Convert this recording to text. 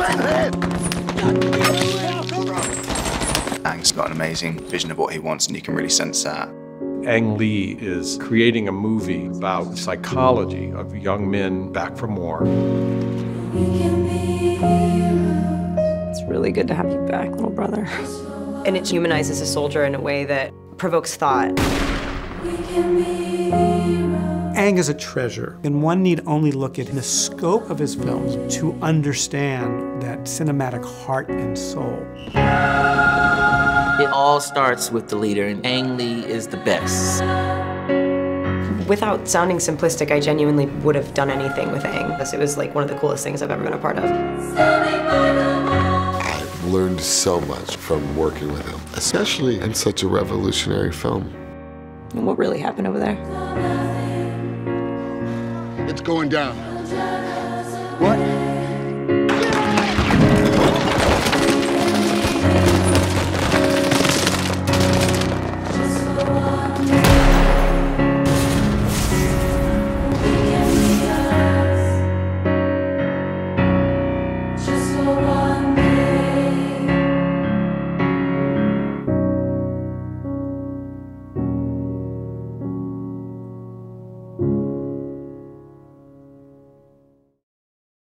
Who's? Ang's got an amazing vision of what he wants, and you can really sense that. Ang Lee is creating a movie about the psychology of young men back from war. It's really good to have you back, little brother. And it humanizes a soldier in a way that provokes thought. Ang is a treasure, and one need only look at the scope of his films to understand that cinematic heart and soul. It all starts with the leader, and Ang Lee is the best. Without sounding simplistic, I genuinely would have done anything with Ang. It was like one of the coolest things I've ever been a part of. I've learned so much from working with him, especially in such a revolutionary film. And what really happened over there? It's going down. What? Just for one.